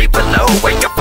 me below. Up.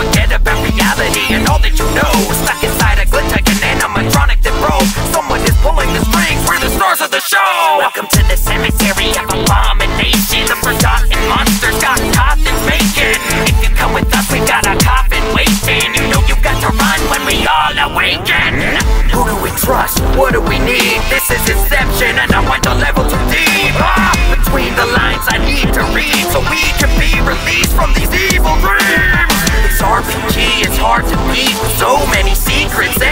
secrets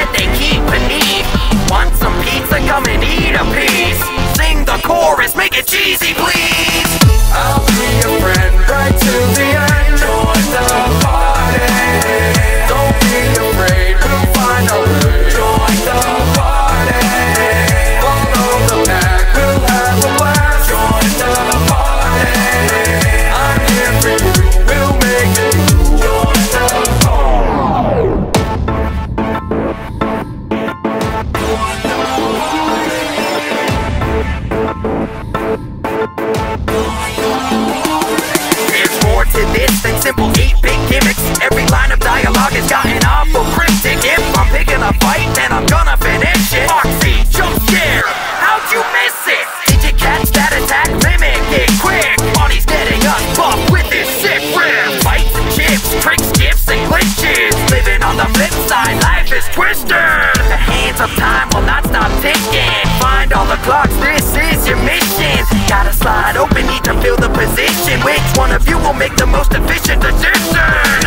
fill the position Which one of you will make the most efficient decision?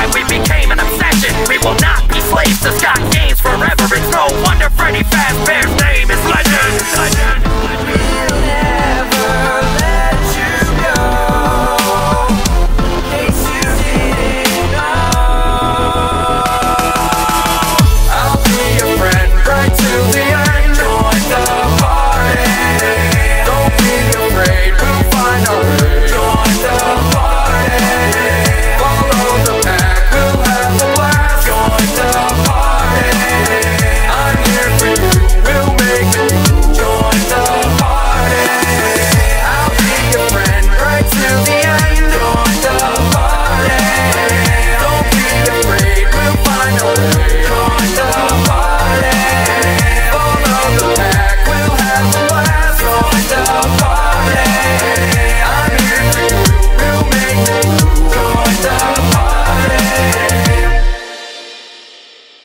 it became an obsession. We will not be slaves to Scott Games forever.